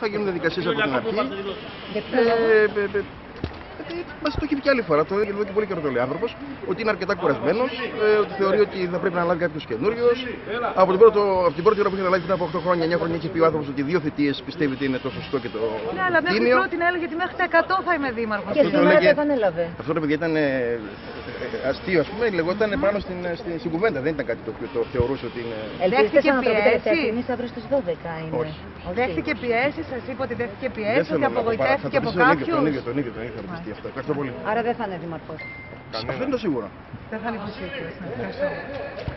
Θα γίνουν διαδικασίες από την αρχή. Γιατί Ε, ε, ε, ε, Μας το έχει πει και άλλη φορά, το έλεγε εδώ και πολύ καιρό το λέει άνθρωπος, ότι είναι αρκετά κουρασμένος, ε, ότι θεωρεί ότι θα πρέπει να λάβει κάποιος καινούριος. Από, την πρώτο, από την πρώτη ώρα που είχε αναλάβει πριν από 8 χρόνια, 9 χρόνια, είχε πει ο άνθρωπος ότι δύο θητείες πιστεύει ότι είναι το σωστό και το Ναι, αλλά μέχρι τίμιο. πρώτη έλεγε ότι μέχρι τα 100 θα είμαι δήμαρχος. και το σήμερα το λέγε- επανέλαβε. Αυτό ρε παιδιά ήταν ε, ε, αστείο, ας πούμε, λεγόταν πάνω στην, στην, στην κουβέντα. Δεν ήταν κάτι το οποίο το θεωρούσε ότι είναι. Ελπίζετε Δέχτηκε σαν να το πείτε πιέσεις; ευθύνη αύριο στις 12 είναι. Όχι. Δέχτηκε πιέσει, σας είπα ότι δέχτηκε Δεν πιέσει, θέλω ότι να το πάρω. Θα απογοητεύτηκε το από πεις τον ίδιο, κάποιους. τον ίδιο, τον ίδιο, τον ίδιο θα το πιστεί αυτό. Ευχαριστώ πολύ. Άρα δεν θα είναι δήμαρχος. Αυτό είναι το σίγουρο. Δεν θα είναι υποψήφιο. Ευχαριστώ.